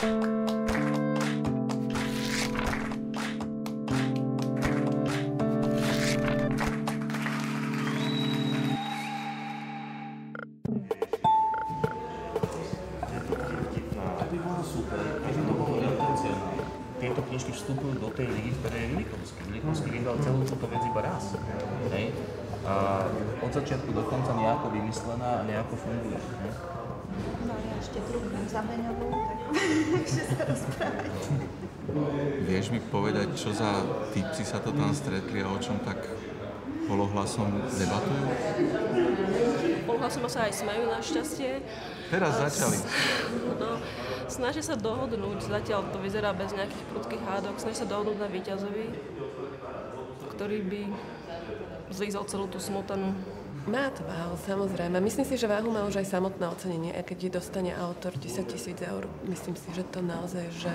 tieto knižky vstupujú do tej ligy, ktoré je Vilikovský. Vilikovský vyhral celú túto vec iba raz. Hej? A od začiatku do konca nejako vymyslená a nejako funguje. Hej? No ja ešte trúknem za Beňovú, tak ešte sa rozprávať. Vieš mi povedať, čo za typci sa to tam stretli a o čom tak polohlasom debatujú? Polohlasom sa aj smejú našťastie. Teraz začali. No, snažia sa dohodnúť, zatiaľ to vyzerá bez nejakých prudkých hádok, snažia sa dohodnúť na víťazovi, ktorý by zlízol celú tú smutanu. Má to váhu, samozrejme. Myslím si, že váhu má už aj samotné ocenenie, aj keď dostane autor 10 tisíc eur. Myslím si, že to naozaj, že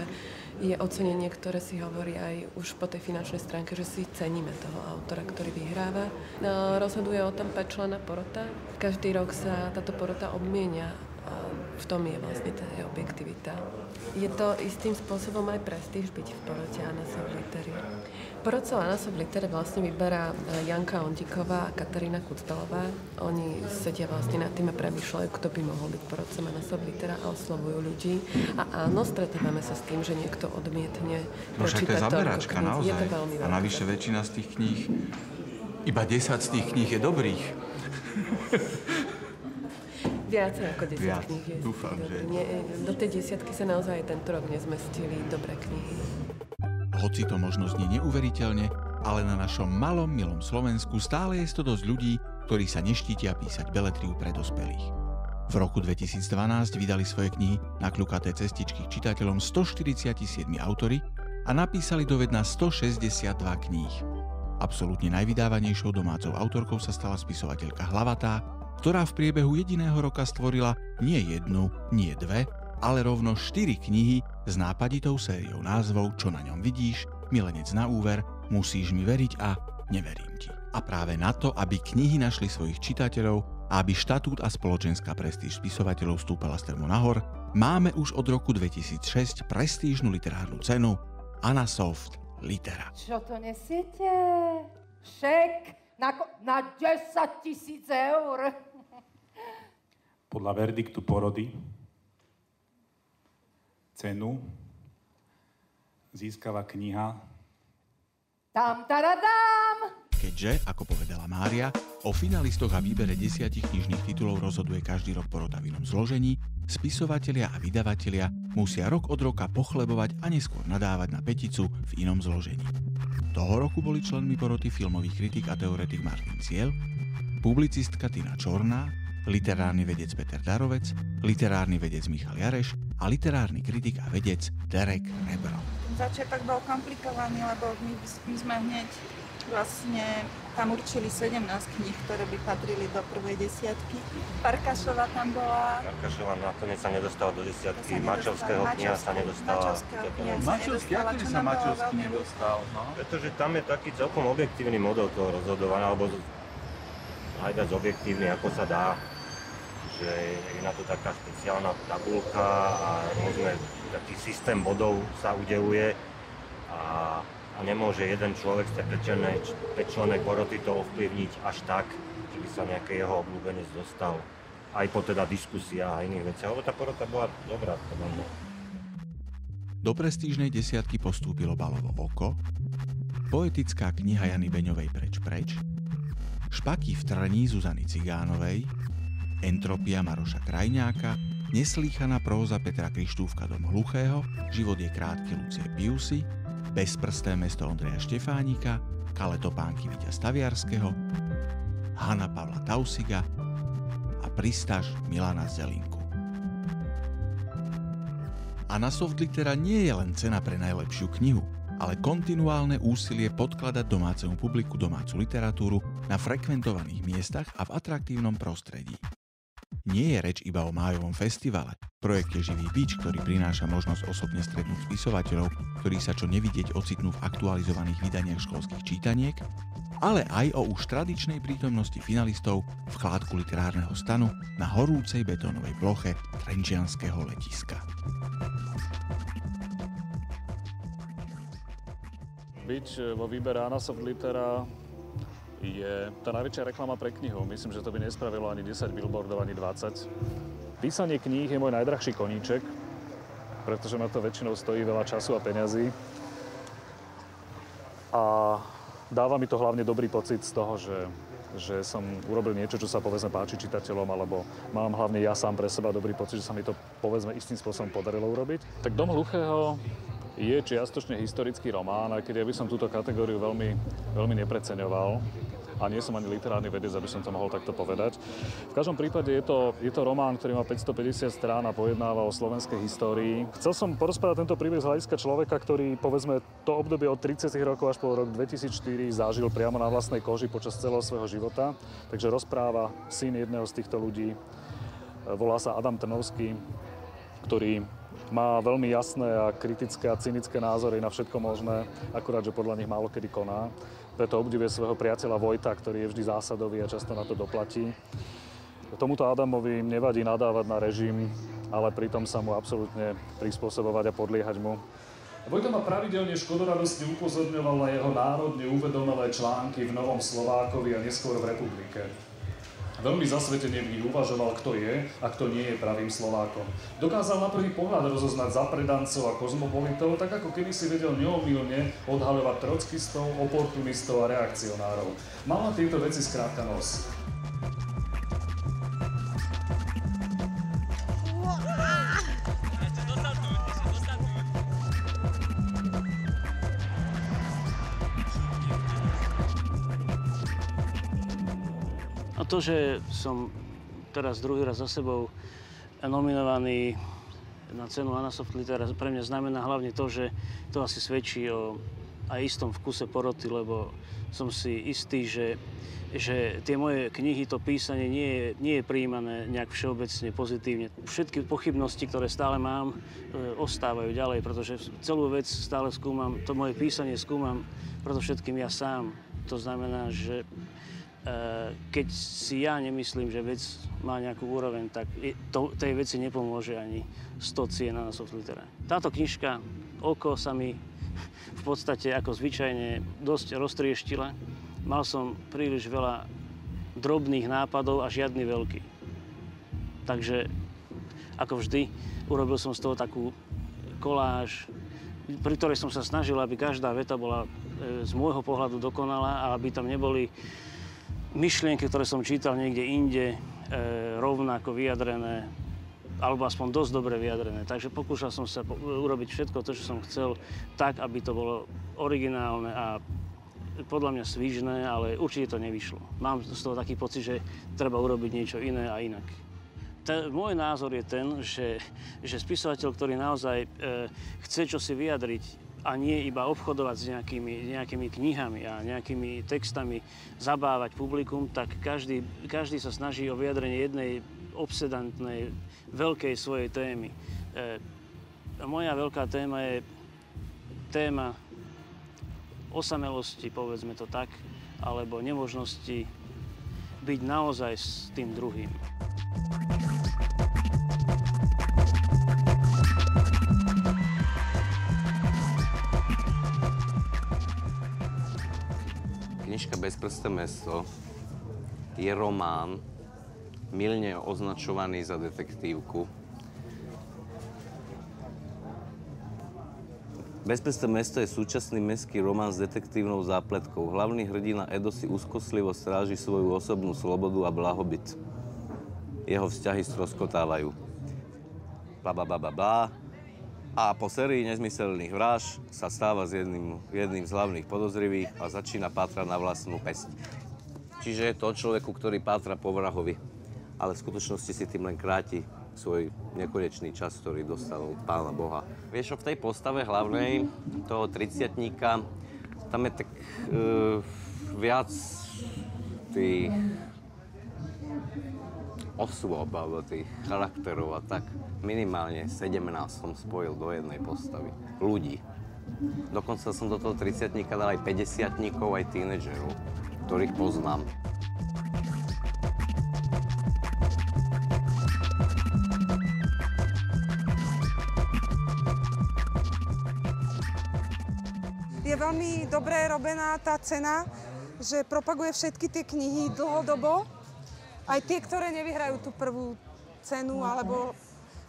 je ocenenie, ktoré si hovorí aj už po tej finančnej stránke, že si ceníme toho autora, ktorý vyhráva. No, rozhoduje o tom 5 člena porota. Každý rok sa táto porota obmienia v tom je vlastne tá objektivita. Je to istým spôsobom aj prestíž byť v porote Anasov Litery. Porodcov Anasov Litery vlastne vyberá e, Janka Ondiková a Katarína Kucpelová. Oni sedia vlastne nad tým a premýšľajú, kto by mohol byť porodcom Anasov Litera a oslovujú ľudí. A áno, stretávame sa s tým, že niekto odmietne No však to je naozaj. Je to veľmi a navyše väčšina z tých kníh, iba 10 z tých kníh je dobrých. Viacej ako 10 Viac. kníh je. Dúfam, že- Nie, do tej desiatky sa naozaj tento rok nezmestili dobré knihy. Hoci to možno znie neuveriteľne, ale na našom malom, milom Slovensku stále je to dosť ľudí, ktorí sa neštítia písať beletriu pre dospelých. V roku 2012 vydali svoje knihy na kľukaté cestičky k čitateľom 147 autory a napísali dovedna 162 kníh. Absolútne najvydávanejšou domácou autorkou sa stala spisovateľka Hlavatá, ktorá v priebehu jediného roka stvorila nie jednu, nie dve, ale rovno štyri knihy s nápaditou sériou názvov Čo na ňom vidíš, Milenec na úver, Musíš mi veriť a Neverím ti. A práve na to, aby knihy našli svojich čitateľov a aby štatút a spoločenská prestíž spisovateľov stúpala strmo nahor, máme už od roku 2006 prestížnu literárnu cenu Anasoft Litera. Čo to nesiete? Šek na, na 10 tisíc eur. Podľa verdiktu porody cenu získava kniha Tam, taradám! Keďže, ako povedala Mária, o finalistoch a výbere desiatich knižných titulov rozhoduje každý rok porota v inom zložení, spisovatelia a vydavatelia musia rok od roka pochlebovať a neskôr nadávať na peticu v inom zložení. Toho roku boli členmi poroty filmový kritik a teoretik Martin Ciel, publicistka Tina Čorná, literárny vedec Peter Darovec, literárny vedec Michal Jareš a literárny kritik a vedec Derek Rebro. Začiatok bol komplikovaný, lebo my, my sme hneď vlastne tam určili 17 kníh, ktoré by patrili do prvej desiatky. Parkašova tam bola, Karkašova nakoniec sa nedostala do desiatky, Mačovského kniha sa nedostala. Mačovského kniha sa Mačovský, čo sa Mačovský nedostal? No? Pretože tam je taký celkom objektívny model toho rozhodovania, alebo aj viac objektívny, ako sa dá. Že je na to taká špeciálna tabulka a rôzne, taký systém bodov sa udeluje a, a nemôže jeden človek z tej pečlenej poroty to ovplyvniť až tak, že by sa nejaký jeho obľúbenec dostal aj po teda diskusiách a iných veciach, lebo tá porota bola dobrá podľa. Do prestížnej desiatky postúpilo Balovo oko, poetická kniha Jany Beňovej Preč preč, Špaky v trní Zuzany Cigánovej, Entropia Maroša Krajňáka, Neslýchaná próza Petra Krištúvka Dom hluchého, Život je krátky Lucie Piusy, Bezprsté mesto Ondreja Štefánika, Kale topánky Staviarského, Hanna Pavla Tausiga a Pristaž Milana Zelinku. A na Softlitera nie je len cena pre najlepšiu knihu, ale kontinuálne úsilie podkladať domácemu publiku domácu literatúru na frekventovaných miestach a v atraktívnom prostredí. Nie je reč iba o májovom festivale, projekt je Živý bič, ktorý prináša možnosť osobne stretnúť spisovateľov, ktorí sa čo nevidieť ocitnú v aktualizovaných vydaniach školských čítaniek, ale aj o už tradičnej prítomnosti finalistov v chládku literárneho stanu na horúcej betónovej ploche Trenčianského letiska. Bič e, vo výbere Anasoft Litera je tá najväčšia reklama pre knihu. Myslím, že to by nespravilo ani 10 billboardov, ani 20. Písanie kníh je môj najdrahší koníček, pretože ma to väčšinou stojí veľa času a peňazí. A dáva mi to hlavne dobrý pocit z toho, že, že som urobil niečo, čo sa povedzme páči čitateľom, alebo mám hlavne ja sám pre seba dobrý pocit, že sa mi to povedzme istým spôsobom podarilo urobiť. Tak Dom hluchého je čiastočne historický román, aj keď ja by som túto kategóriu veľmi, veľmi nepreceňoval a nie som ani literárny vedec, aby som to mohol takto povedať. V každom prípade je to, je to román, ktorý má 550 strán a pojednáva o slovenskej histórii. Chcel som porozprávať tento príbeh z hľadiska človeka, ktorý povedzme to obdobie od 30 rokov až po rok 2004 zažil priamo na vlastnej koži počas celého svojho života. Takže rozpráva syn jedného z týchto ľudí, volá sa Adam Trnovský, ktorý má veľmi jasné a kritické a cynické názory na všetko možné, akurát, že podľa nich málo kedy koná. Preto obdivuje svojho priateľa Vojta, ktorý je vždy zásadový a často na to doplatí. Tomuto Adamovi nevadí nadávať na režim, ale pritom sa mu absolútne prispôsobovať a podliehať mu. Vojta ma pravidelne škodoradostne upozorňoval na jeho národne uvedomelé články v Novom Slovákovi a neskôr v Republike. Veľmi zasvetene v nich uvažoval, kto je a kto nie je pravým Slovákom. Dokázal na prvý pohľad rozoznať zapredancov a kozmopolitov, tak ako kedy si vedel neomilne odhaľovať trockistov, oportunistov a reakcionárov. Mal na tieto veci skrátka nos. To, že som teraz druhý raz za sebou nominovaný na cenu Anasoft Litera pre mňa znamená hlavne to, že to asi svedčí o aj istom vkuse poroty, lebo som si istý, že, že tie moje knihy, to písanie nie je, nie je príjmané nejak všeobecne pozitívne. Všetky pochybnosti, ktoré stále mám, e, ostávajú ďalej, pretože celú vec stále skúmam, to moje písanie skúmam všetkým ja sám. To znamená, že keď si ja nemyslím, že vec má nejakú úroveň, tak to, tej veci nepomôže ani 100 cien na soft litera. Táto knižka, oko sa mi v podstate ako zvyčajne dosť roztrieštila. Mal som príliš veľa drobných nápadov a žiadny veľký. Takže ako vždy, urobil som z toho takú koláž, pri ktorej som sa snažil, aby každá veta bola eh, z môjho pohľadu dokonalá a aby tam neboli myšlienky, ktoré som čítal niekde inde, e, rovnako vyjadrené, alebo aspoň dosť dobre vyjadrené. Takže pokúšal som sa urobiť všetko to, čo som chcel, tak, aby to bolo originálne a podľa mňa svižné, ale určite to nevyšlo. Mám z toho taký pocit, že treba urobiť niečo iné a inak. Ten, môj názor je ten, že, že spisovateľ, ktorý naozaj e, chce čo si vyjadriť, a nie iba obchodovať s nejakými, nejakými knihami a nejakými textami, zabávať publikum, tak každý, každý sa snaží o vyjadrenie jednej obsedantnej, veľkej svojej témy. E, moja veľká téma je téma osamelosti, povedzme to tak, alebo nemožnosti byť naozaj s tým druhým. Knižka Bezprsté mesto je román, milne označovaný za detektívku. Bezprsté mesto je súčasný mestský román s detektívnou zápletkou. Hlavný hrdina Edo si úzkostlivo stráži svoju osobnú slobodu a blahobyt. Jeho vzťahy stroskotávajú. Ba, ba, ba, ba, ba a po sérii nezmyselných vraž sa stáva s jedným, jedným z hlavných podozrivých a začína pátrať na vlastnú pesť. Čiže je to človeku, ktorý pátra po vrahovi, ale v skutočnosti si tým len kráti svoj nekonečný čas, ktorý dostal od Pána Boha. Vieš, v tej postave hlavnej toho triciatníka, tam je tak uh, viac tých osôb alebo tých charakterov a tak minimálne 17 som spojil do jednej postavy. Ľudí. Dokonca som do toho 30 dal aj 50 aj tínedžerov, ktorých poznám. je veľmi dobre robená tá cena, že propaguje všetky tie knihy dlhodobo. Aj tie, ktoré nevyhrajú tú prvú cenu, alebo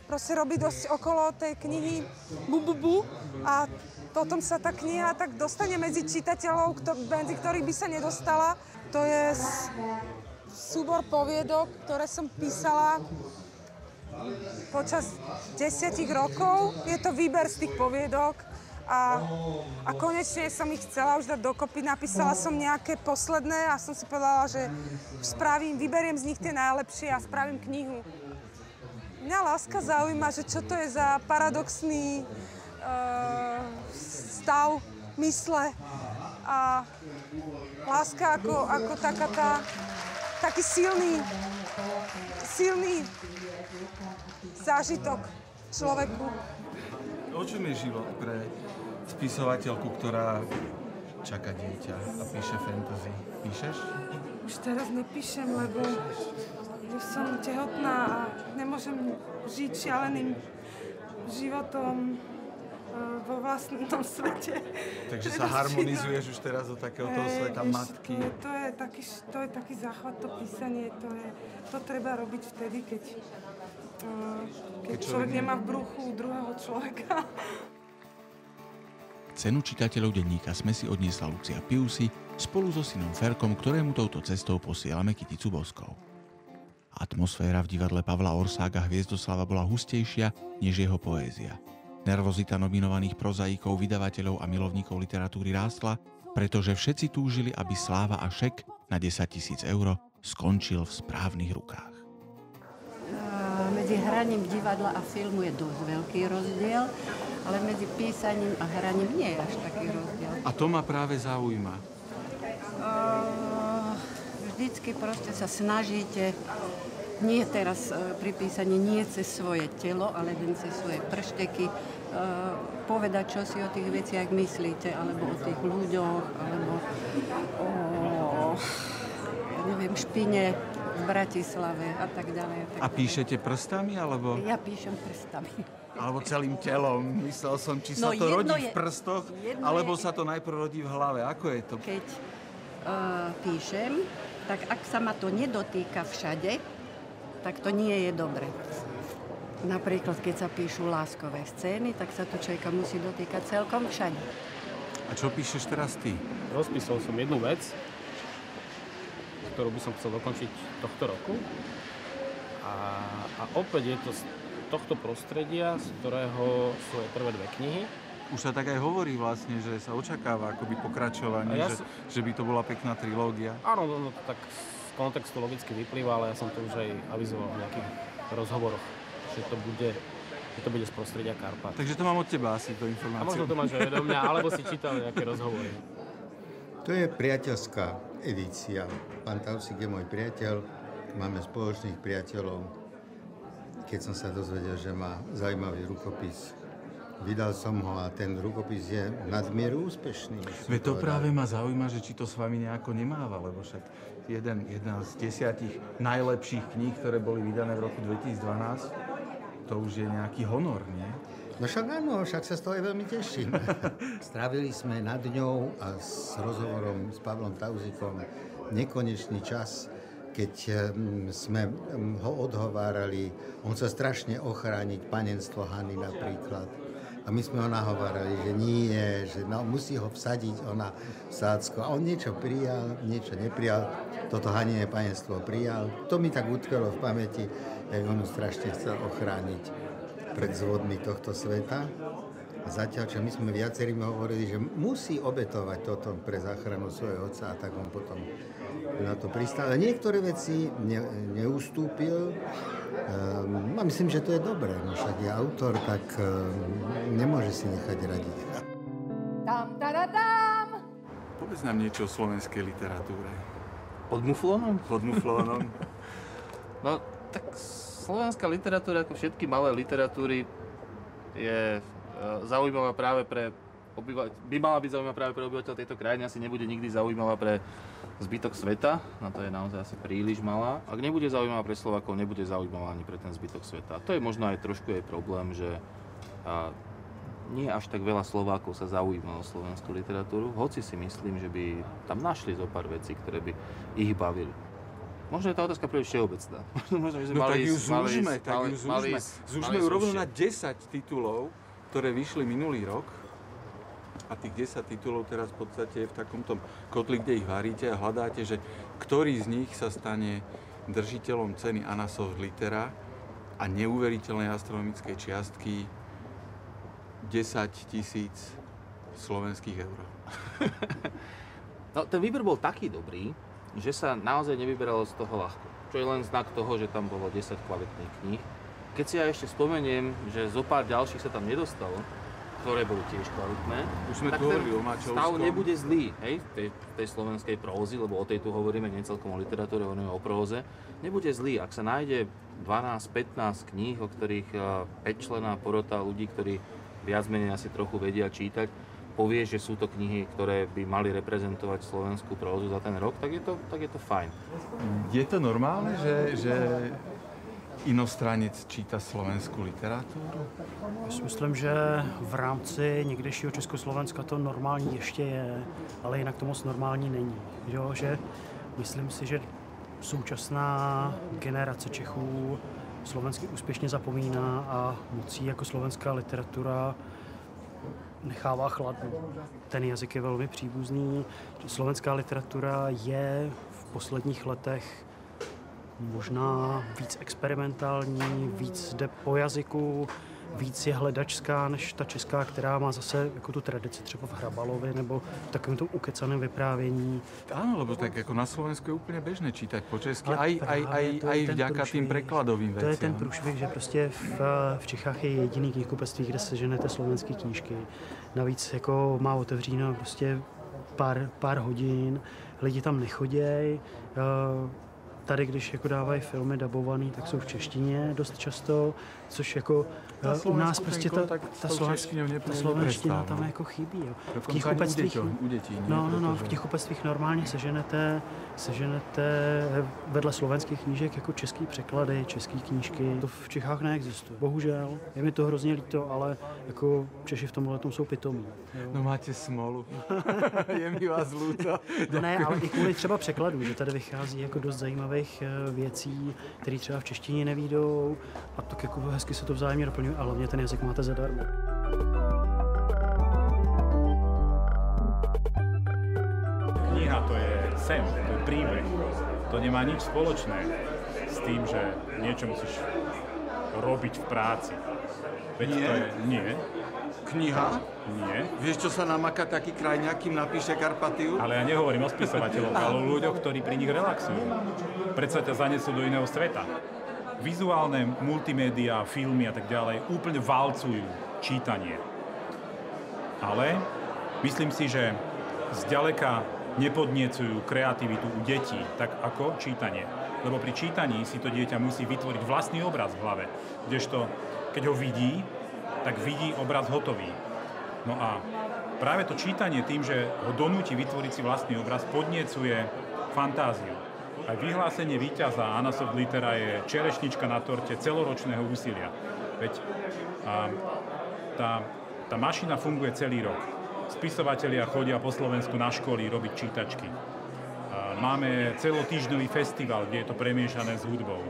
proste robí dosť okolo tej knihy bu, bu, bu a potom sa tá kniha tak dostane medzi čitateľov, kto, medzi ktorých by sa nedostala. To je súbor poviedok, ktoré som písala počas desiatich rokov. Je to výber z tých poviedok a, a konečne som ich chcela už dať dokopy. Napísala som nejaké posledné a som si povedala, že spravím, vyberiem z nich tie najlepšie a spravím knihu. Mňa láska zaujíma, že čo to je za paradoxný uh, stav mysle a láska ako, ako taká tá, taký silný, silný zážitok človeku. O čom je život pre spisovateľku, ktorá čaká dieťa a píše fantasy? Píšeš? Už teraz nepíšem, lebo už som tehotná a nemôžem žiť šialeným životom e, vo vlastnom svete. Takže sa harmonizuješ už teraz do takého toho sveta Ej, matky. To je, to, je taký, to je taký záchvat, to písanie, to, je, to treba robiť vtedy, keď, keď, Keď človek nemá v bruchu druhého človeka. Cenu čitateľov denníka sme si odniesla Lucia Piusi spolu so synom Ferkom, ktorému touto cestou posielame kyticu boskov. Atmosféra v divadle Pavla Orsága Hviezdoslava bola hustejšia než jeho poézia. Nervozita nominovaných prozaikov, vydavateľov a milovníkov literatúry rástla, pretože všetci túžili, aby sláva a šek na 10 tisíc eur skončil v správnych rukách. Medzi hraním divadla a filmu je dosť veľký rozdiel, ale medzi písaním a hraním nie je až taký rozdiel. A to ma práve zaujíma. Uh, vždycky proste sa snažíte nie teraz uh, pri písaní nie cez svoje telo, ale len cez svoje pršteky uh, povedať, čo si o tých veciach myslíte, alebo o tých ľuďoch, alebo o, ja neviem, špine v Bratislave a tak ďalej. A, tak A píšete prstami, alebo, ďalej. Ja píšem prstami. alebo celým telom? Myslel som, či sa No, to rodí v je- prstoch, jedno alebo je- sa to najprv rodí v hlave. Ako je to? Keď uh, píšem, tak ak sa ma to nedotýka všade, tak to nie je dobre. Napríklad, keď sa píšu láskové scény, tak sa to človeka musí dotýkať celkom všade. A čo píšeš teraz ty? Rozpísal som jednu vec, ktorú by som chcel dokončiť tohto roku. A, a opäť je to z tohto prostredia, z ktorého sú aj prvé dve knihy. Už sa tak aj hovorí vlastne, že sa očakáva akoby pokračovanie, A ja že, som- že by to bola pekná trilógia. Áno, no, no, to tak z kontextu logicky vyplýva, ale ja som to už aj avizoval v nejakých rozhovoroch, že to bude, že to bude z prostredia Karpat. Takže to mám od teba asi, A informáciu. možno to máš aj do mňa, alebo si čítal nejaké rozhovory. To je priateľská edícia. Pán Tausik je môj priateľ, máme spoločných priateľov. Keď som sa dozvedel, že má zaujímavý rukopis, vydal som ho a ten rukopis je nadmieru úspešný. Veď to práve ma zaujíma, že či to s vami nejako nemáva, lebo však jeden, jedna z desiatich najlepších kníh, ktoré boli vydané v roku 2012, to už je nejaký honor, nie? No však áno, však sa z toho aj veľmi teším. Strávili sme nad ňou a s rozhovorom s Pavlom Tauzikom nekonečný čas, keď sme ho odhovárali. On sa strašne ochrániť, panenstvo Hany napríklad. A my sme ho nahovárali, že nie, že no, musí ho vsadiť ona v sácko. A on niečo prijal, niečo neprijal. Toto Hanine panenstvo prijal. To mi tak utkvelo v pamäti, jak on strašne chcel ochrániť pred zvodmi tohto sveta. A zatiaľ, čo my sme viacerými hovorili, že musí obetovať toto pre záchranu svojho otca a tak on potom na to pristal. Ale niektoré veci ne, neustúpil. Um, a myslím, že to je dobré. No však je autor, tak um, nemôže si nechať radiť. Tam, taradám! Povedz nám niečo o slovenskej literatúre. Pod muflónom? Pod muflónom. No, tak slovenská literatúra, ako všetky malé literatúry, je e, zaujímavá práve pre obyva- by mala byť zaujímavá práve pre obyvateľ tejto krajiny, asi nebude nikdy zaujímavá pre zbytok sveta, na to je naozaj asi príliš malá. Ak nebude zaujímavá pre Slovakov, nebude zaujímavá ani pre ten zbytok sveta. A to je možno aj trošku jej problém, že a, nie až tak veľa Slovákov sa zaujíma o slovenskú literatúru, hoci si myslím, že by tam našli zo pár vecí, ktoré by ich bavili. Možno je tá otázka príliš všeobecná. Možno sme No tak ju zúžme, tak ju zúžme. Zúžme ju rovno na 10 titulov, ktoré vyšli minulý rok. A tých 10 titulov teraz v podstate je v takom tom kotli, kde ich varíte a hľadáte, že ktorý z nich sa stane držiteľom ceny Anasoft Litera a neuveriteľnej astronomickej čiastky 10 tisíc slovenských eur. No, ten výber bol taký dobrý, že sa naozaj nevyberalo z toho ľahko. Čo je len znak toho, že tam bolo 10 kvalitných kníh. Keď si ja ešte spomeniem, že zo pár ďalších sa tam nedostalo, ktoré boli tiež kvalitné, Už sme tak ten o Mačovskom. stav nebude zlý, hej, tej, tej slovenskej prózy, lebo o tej tu hovoríme nie celkom o literatúre, hovoríme o próze, nebude zlý, ak sa nájde 12-15 kníh, o ktorých 5 člená porota ľudí, ktorí viac menej asi trochu vedia čítať, povie, že sú to knihy, ktoré by mali reprezentovať slovenskú prózu za ten rok, tak je to, tak je to fajn. Je to normálne, že, že inostranec číta slovenskú literatúru? Já si myslím, že v rámci někdejšího Československa to normální ještě je, ale jinak to moc normální není. Jo, že myslím si, že současná generace Čechů slovensky úspěšně zapomíná a mocí jako slovenská literatura nechává chladnout. Ten jazyk je velmi příbuzný. Slovenská literatura je v posledních letech možná víc experimentální, víc jde po jazyku, víc je hledačská než ta česká, která má zase jako tu tradici třeba v Hrabalovi nebo v takovém tom ukecaném vyprávění. Áno, lebo tak ako na Slovensku je úplne bežné čítať po česky, Ale aj, aj, aj, aj vďaka tým prekladovým To je ten veciam. průšvih, že prostě v, v Čechách je jediný knihkupectví, kde seženete slovenské knížky. Navíc jako má otevříno prostě pár, pár hodin, lidi tam nechodějí. Tady, když jako dávají filmy dabovaný, tak jsou v češtině dost často, což jako Na eh, u nás prostě ta, ta, ta slovenština tam jako chybí. Jo. V knihkupectvích, u nie? no, no, no, v knihkupectvích normálně seženete, seženete vedle slovenských knížek jako český překlady, české knížky. To v Čechách neexistuje. Bohužel. Je mi to hrozně líto, ale jako Češi v tomhle tom jsou pitomí. jo. No máte smolu. je mi vás ľúto. No ne, ale i kvůli třeba překladu, že tady vychází jako dost zajímavých eh, věcí, které třeba v češtině nevídou a tak jako hezky se to vzájemně doplňuje a hlavně ten jazyk máte zadarmo. Kniha to je sen, to je príbeh. To nemá nič spoločné s tým, že niečo musíš robiť v práci. Veď Nie? to je... Nie. Kniha? Nie. Vieš, čo sa namaká taký krajňák, kým napíše Karpatiu? Ale ja nehovorím o spisovateľoch, ale o ľuďoch, ktorí pri nich relaxujú. Predsa ťa zanesú do iného sveta. Vizuálne multimédia, filmy a tak ďalej úplne valcujú čítanie. Ale myslím si, že zďaleka nepodniecujú kreativitu u detí, tak ako čítanie. Lebo pri čítaní si to dieťa musí vytvoriť vlastný obraz v hlave. Kdežto, keď ho vidí, tak vidí obraz hotový. No a práve to čítanie tým, že ho donúti vytvoriť si vlastný obraz, podniecuje fantáziu. Aj vyhlásenie víťaza Anasoft Litera je čerešnička na torte celoročného úsilia. Veď a, tá, tá mašina funguje celý rok. Spisovatelia chodia po Slovensku na školy robiť čítačky. A máme celotýždňový festival, kde je to premiešané s hudbou.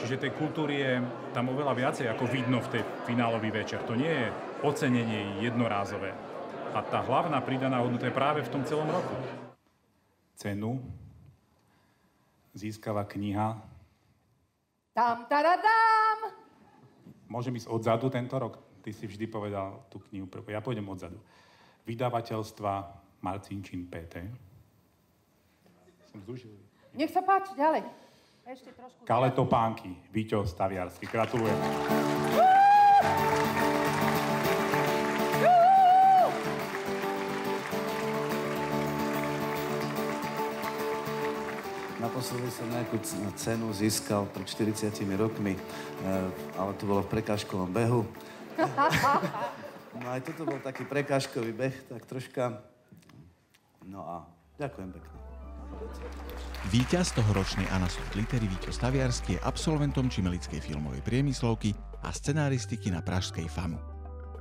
Čiže tej kultúry je tam oveľa viacej, ako vidno v tej finálový večer. To nie je ocenenie jednorázové. A tá hlavná pridaná hodnota je práve v tom celom roku. Cenu získava kniha. Tam, taradám! Môžem ísť odzadu tento rok? Ty si vždy povedal tú knihu prvú. Ja pôjdem odzadu. Vydavateľstva Marcinčín PT. Som zúžil. Nech sa páči, ďalej. Ešte trošku. Kale Topánky, Víťo Staviarsky. Gratulujem. Naposledy som nejakú cenu získal pred 40 rokmi, e, ale to bolo v prekážkovom behu. No aj toto bol taký prekážkový beh, tak troška... No a ďakujem pekne. Víťaz tohoročnej Anasoft Litery Víťo Staviarsky je absolventom Čimelickej filmovej priemyslovky a scenaristiky na Pražskej FAMu.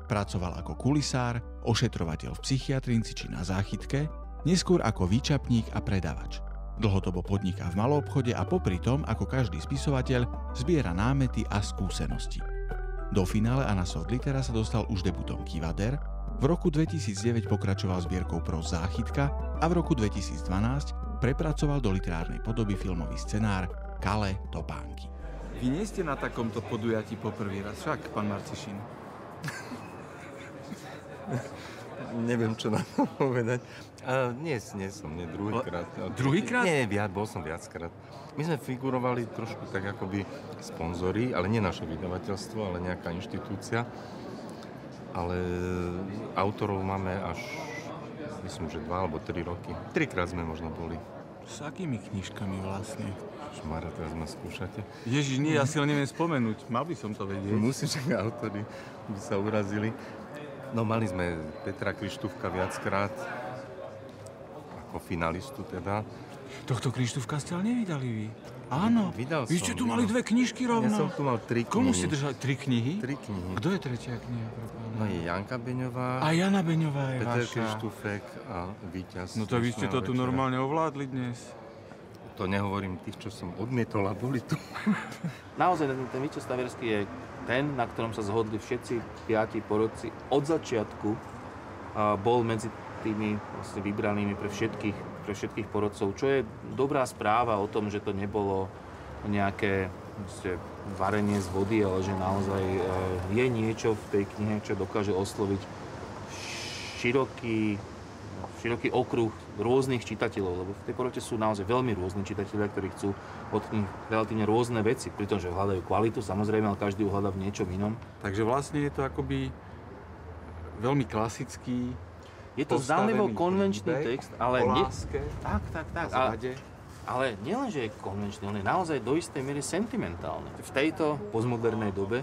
Pracoval ako kulisár, ošetrovateľ v psychiatrinci či na záchytke, neskôr ako výčapník a predavač. Dlhodobo podniká v maloobchode a popri tom, ako každý spisovateľ, zbiera námety a skúsenosti. Do finále Anasoft Litera sa dostal už debutom Kivader, v roku 2009 pokračoval zbierkou pro záchytka a v roku 2012 prepracoval do literárnej podoby filmový scenár Kale Topánky. Vy nie ste na takomto podujatí poprvý raz, však, pán Marcišin? Neviem, čo na to povedať. A nie, nie som, nie, druhýkrát. Druhýkrát? Nie, viac, bol som viackrát. My sme figurovali trošku tak akoby sponzori, ale nie naše vydavateľstvo, ale nejaká inštitúcia. Ale autorov máme až, myslím, že dva alebo tri roky. Trikrát sme možno boli. S akými knižkami vlastne? Šmara, teraz ma skúšate. Ježiš, nie, ja si len neviem spomenúť. Mal by som to vedieť. Musíš, že autory by sa urazili. No mali sme Petra Krištúvka viackrát, ako finalistu teda. Tohto Krištúvka ste ale nevydali vy. Áno, Vydal vy som, ste tu mali dve knižky rovno. Ja som tu mal tri knihy. Komu ste držali? Tri knihy? Tri knihy. Kto je tretia kniha? No je Janka Beňová. A Jana Beňová je Peter vaša. Krištúfek a víťaz. No to vy ste to tu večera. normálne ovládli dnes. To nehovorím tých, čo som odmietol a boli tu. Naozaj ten, ten víťaz Taverský je ten, na ktorom sa zhodli všetci piati porodci od začiatku. Bol medzi tými vlastne vybranými pre všetkých, pre všetkých porodcov, čo je dobrá správa o tom, že to nebolo nejaké vlastne, varenie z vody, ale že naozaj e, je niečo v tej knihe, čo dokáže osloviť široký, široký okruh rôznych čitateľov, lebo v tej porote sú naozaj veľmi rôzni čitatelia, ktorí chcú od knih relatívne rôzne veci, pritom, že hľadajú kvalitu, samozrejme, ale každý ju hľadá v niečom inom. Takže vlastne je to akoby veľmi klasický Je to postavený konvenčný text, ale... o nie- láske Tak, tak, tak. a ale nielen, že je konvenčný, on je naozaj do istej miery sentimentálny. V tejto postmodernej dobe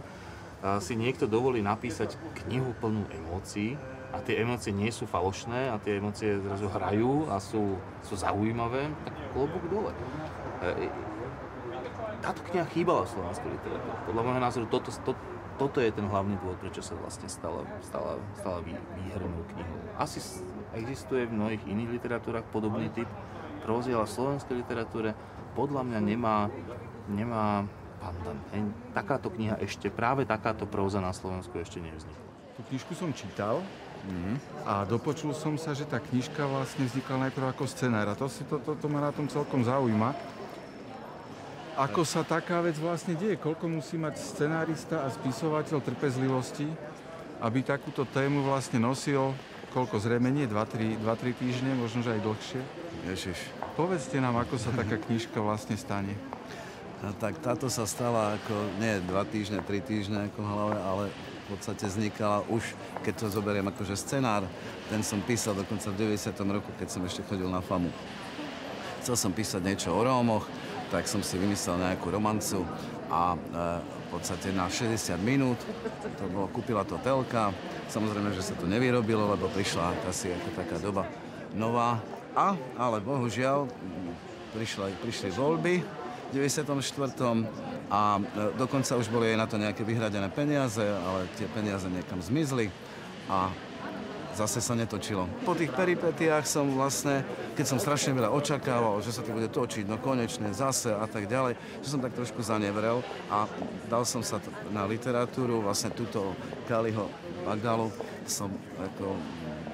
si niekto dovolí napísať knihu plnú emócií a tie emócie nie sú falošné a tie emócie zrazu hrajú a sú, sú zaujímavé, tak klobúk dole. E, táto kniha chýbala v slovenskej literatúre. Podľa môjho názoru toto, to, toto je ten hlavný dôvod, prečo sa vlastne stala, stala, stala vý, knihou. Asi existuje v mnohých iných literatúrach podobný typ prózy, ale v slovenskej literatúre podľa mňa nemá, nemá pandan. Takáto kniha ešte, práve takáto próza na Slovensku ešte nevznikla. Tú knižku som čítal a dopočul som sa, že tá knižka vlastne vznikla najprv ako scenár a to, si, to, to, to ma na tom celkom zaujíma. Ako sa taká vec vlastne deje? Koľko musí mať scenárista a spisovateľ trpezlivosti, aby takúto tému vlastne nosil, koľko zrejme nie, 2-3 týždne, možno že aj dlhšie? Ježiš. Povedzte nám, ako sa taká knižka vlastne stane. A tak táto sa stala ako, nie dva týždne, tri týždne ako v hlave, ale v podstate vznikala už, keď to zoberiem akože scenár, ten som písal dokonca v 90. roku, keď som ešte chodil na FAMu. Chcel som písať niečo o Rómoch, tak som si vymyslel nejakú romancu a e, v podstate na 60 minút to bolo, kúpila to telka. Samozrejme, že sa to nevyrobilo, lebo prišla asi ako taká doba nová. A, ale bohužiaľ, prišla, prišli voľby 94. A e, dokonca už boli aj na to nejaké vyhradené peniaze, ale tie peniaze niekam zmizli. A zase sa netočilo. Po tých peripetiách som vlastne, keď som strašne veľa očakával, že sa to bude točiť, no konečne zase a tak ďalej, že som tak trošku zanevrel a dal som sa na literatúru, vlastne túto Kaliho Magdalu som ako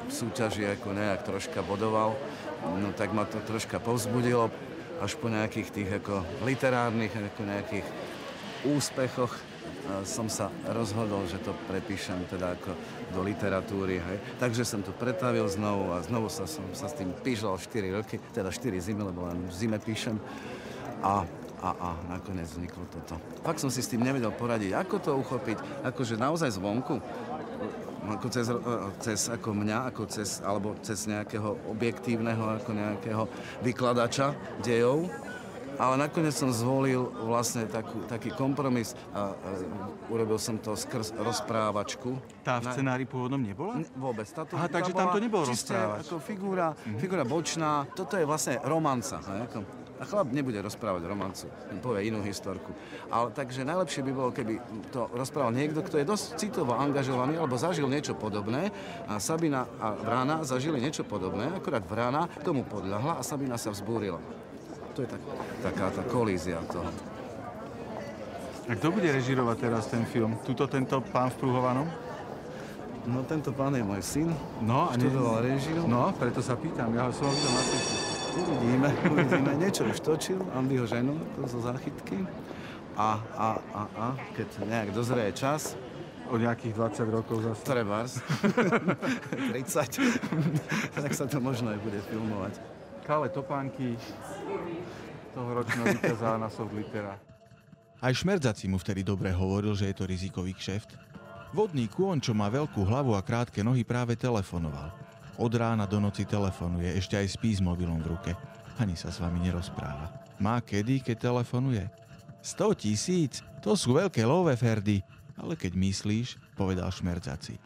v súťaži ako nejak troška bodoval, no tak ma to troška povzbudilo, až po nejakých tých ako literárnych ako nejakých úspechoch a som sa rozhodol, že to prepíšem teda ako do literatúry. Hej. Takže som to pretavil znovu a znovu sa som sa s tým píšal 4 roky, teda 4 zimy, lebo len v zime píšem. A, a, a nakoniec vzniklo toto. Fakt som si s tým nevedel poradiť, ako to uchopiť, akože naozaj zvonku, ako cez, cez ako mňa, ako cez, alebo cez nejakého objektívneho, ako nejakého vykladača dejov, ale nakoniec som zvolil vlastne takú, taký kompromis a, a urobil som to skrz rozprávačku. Tá v scenári pôvodnom nebola? N- Vôbec. Táto, Aha, takže tam to nebol rozprávač. ako figúra, figúra bočná. Toto je vlastne romanca. Ako, A chlap nebude rozprávať romancu, povie inú historku. Ale takže najlepšie by bolo, keby to rozprával niekto, kto je dosť citovo angažovaný alebo zažil niečo podobné a Sabina a Vrana zažili niečo podobné, akorát Vrana tomu podľahla a Sabina sa vzbúrila. To je tak, taká tá kolízia toho. A kto bude režirovať teraz ten film? Tuto tento pán v Pruhovanom? No tento pán je môj syn, no, a študoval režiu. No, preto sa pýtam, ja som ho videl na cviku. Uvidíme, uvidíme. Niečo už točil, Andyho ženu zo záchytky. A, a, a, a, keď nejak dozrie čas, O nejakých 20 rokov zase. Trebárs. 30. tak sa to možno aj bude filmovať. Kale Topánky, toho ročného víťaza na soft litera. Aj Šmerdzaci mu vtedy dobre hovoril, že je to rizikový kšeft. Vodný kôň, čo má veľkú hlavu a krátke nohy, práve telefonoval. Od rána do noci telefonuje, ešte aj spí s mobilom v ruke. Ani sa s vami nerozpráva. Má kedy, keď telefonuje? 100 tisíc? To sú veľké love, Ferdy. Ale keď myslíš, povedal šmerdzaci.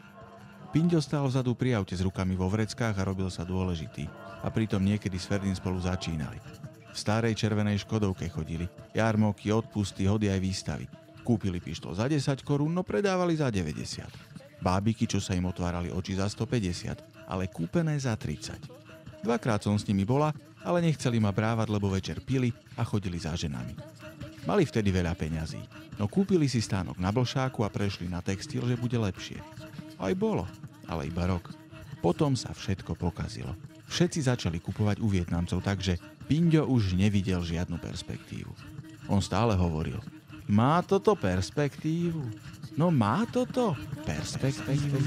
Pinďo stál vzadu pri aute s rukami vo vreckách a robil sa dôležitý. A pritom niekedy s Ferdin spolu začínali. V starej červenej škodovke chodili. Jarmoky, odpusty, hody aj výstavy. Kúpili pištol za 10 korún, no predávali za 90. Bábiky, čo sa im otvárali oči za 150, ale kúpené za 30. Dvakrát som s nimi bola, ale nechceli ma brávať, lebo večer pili a chodili za ženami. Mali vtedy veľa peňazí, no kúpili si stánok na blšáku a prešli na textil, že bude lepšie. Aj bolo, ale iba rok. Potom sa všetko pokazilo. Všetci začali kupovať u Vietnamcov, takže Pinďo už nevidel žiadnu perspektívu. On stále hovoril – má toto perspektívu? No má toto perspektívu.